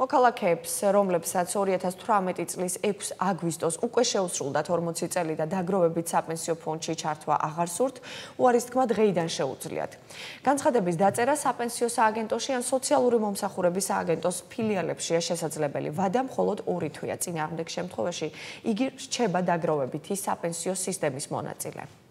მოქალაქეებს, რომლებსაც 2018 წლის 6 აგვისტოს უკვე შეუსრულდათ 40 წელი და დაგროვებით საპენსიო ფონდში ჩართვა აღარ სურთ, უარის თქმა დღეიდან შეუძლიათ. განცხადების დაწერა საპენსიო სააგენტოში ან სოციალური მომსახურების სააგენტოს ფილიალებშია შესაძლებელი. ვადა მხოლოდ 2 თვეა წინააღმდეგ შემთხვევაში იგი რჩება დაგროვებითი საპენსიო სისტემის მონაწილე.